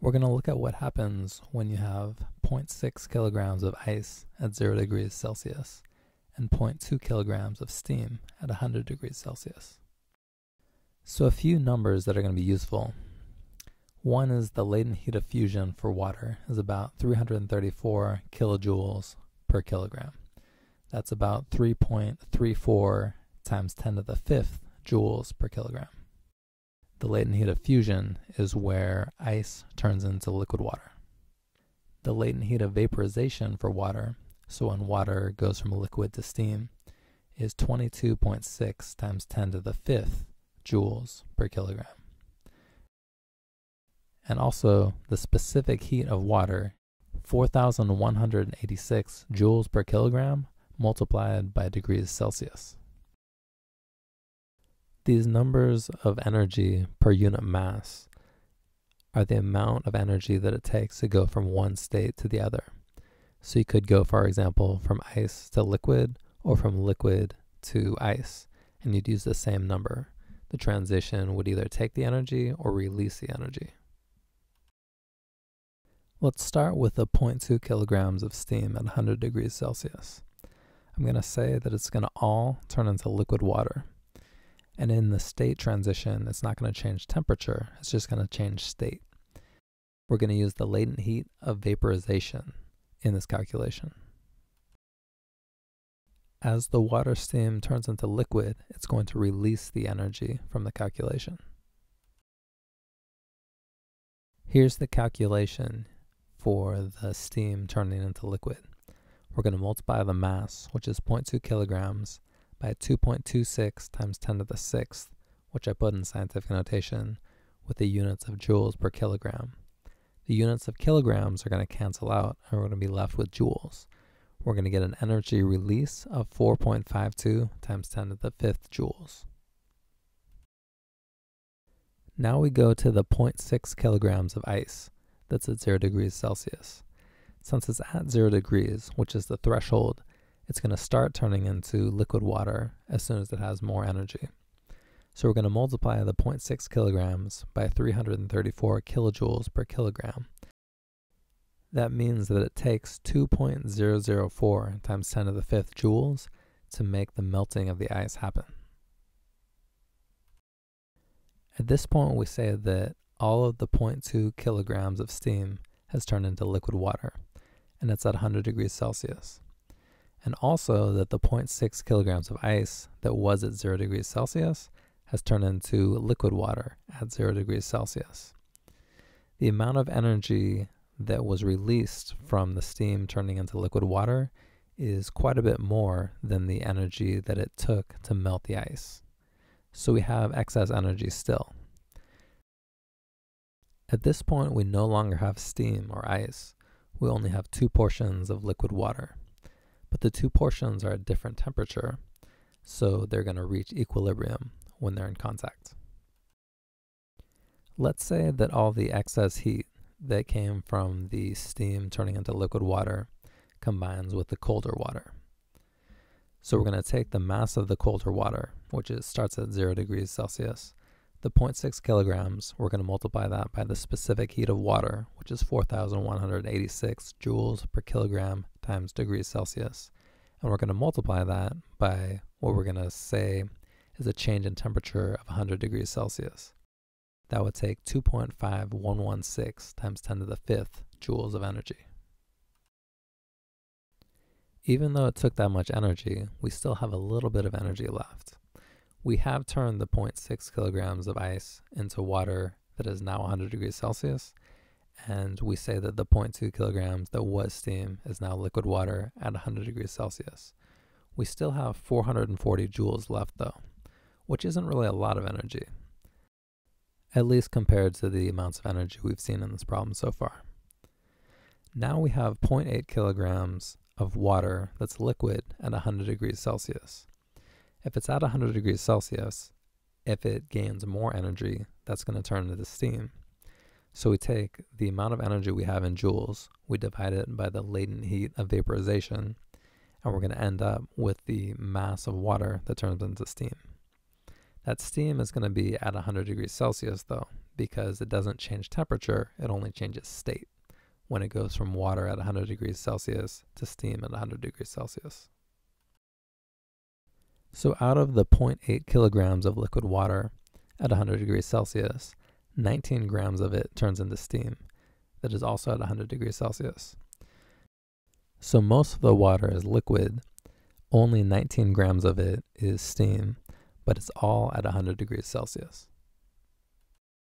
We're going to look at what happens when you have 0.6 kilograms of ice at 0 degrees Celsius and 0.2 kilograms of steam at 100 degrees Celsius. So, a few numbers that are going to be useful. One is the latent heat of fusion for water is about 334 kilojoules per kilogram. That's about 3.34 times 10 to the fifth joules per kilogram. The latent heat of fusion is where ice turns into liquid water. The latent heat of vaporization for water, so when water goes from liquid to steam, is 22.6 times 10 to the fifth joules per kilogram. And also the specific heat of water, 4,186 joules per kilogram multiplied by degrees Celsius. These numbers of energy per unit mass are the amount of energy that it takes to go from one state to the other. So you could go, for example, from ice to liquid or from liquid to ice, and you'd use the same number. The transition would either take the energy or release the energy. Let's start with the 0.2 kilograms of steam at 100 degrees Celsius. I'm going to say that it's going to all turn into liquid water. And in the state transition, it's not going to change temperature, it's just going to change state. We're going to use the latent heat of vaporization in this calculation. As the water steam turns into liquid, it's going to release the energy from the calculation. Here's the calculation for the steam turning into liquid. We're going to multiply the mass, which is 0.2 kilograms, by 2.26 times 10 to the sixth, which I put in scientific notation with the units of joules per kilogram. The units of kilograms are going to cancel out, and we're going to be left with joules. We're going to get an energy release of 4.52 times 10 to the fifth joules. Now we go to the 0.6 kilograms of ice that's at 0 degrees Celsius. Since it's at 0 degrees, which is the threshold, it's going to start turning into liquid water as soon as it has more energy. So we're going to multiply the 0.6 kilograms by 334 kilojoules per kilogram. That means that it takes 2.004 times 10 to the fifth joules to make the melting of the ice happen. At this point, we say that all of the 0.2 kilograms of steam has turned into liquid water, and it's at 100 degrees Celsius and also that the 0.6 kilograms of ice that was at 0 degrees Celsius has turned into liquid water at 0 degrees Celsius. The amount of energy that was released from the steam turning into liquid water is quite a bit more than the energy that it took to melt the ice. So we have excess energy still. At this point, we no longer have steam or ice. We only have two portions of liquid water but the two portions are at different temperature, so they're going to reach equilibrium when they're in contact. Let's say that all the excess heat that came from the steam turning into liquid water combines with the colder water. So we're going to take the mass of the colder water, which is, starts at 0 degrees Celsius, the 0.6 kilograms, we're going to multiply that by the specific heat of water, which is 4,186 joules per kilogram times degrees Celsius. And we're going to multiply that by what we're going to say is a change in temperature of 100 degrees Celsius. That would take 2.5116 times 10 to the fifth joules of energy. Even though it took that much energy, we still have a little bit of energy left we have turned the 0.6 kilograms of ice into water that is now 100 degrees Celsius. And we say that the 0.2 kilograms that was steam is now liquid water at 100 degrees Celsius. We still have 440 joules left though, which isn't really a lot of energy, at least compared to the amounts of energy we've seen in this problem so far. Now we have 0.8 kilograms of water that's liquid at 100 degrees Celsius. If it's at 100 degrees Celsius, if it gains more energy, that's going to turn into steam. So we take the amount of energy we have in joules, we divide it by the latent heat of vaporization, and we're going to end up with the mass of water that turns into steam. That steam is going to be at 100 degrees Celsius though, because it doesn't change temperature, it only changes state when it goes from water at 100 degrees Celsius to steam at 100 degrees Celsius. So out of the 0.8 kilograms of liquid water at 100 degrees Celsius, 19 grams of it turns into steam that is also at 100 degrees Celsius. So most of the water is liquid, only 19 grams of it is steam, but it's all at 100 degrees Celsius.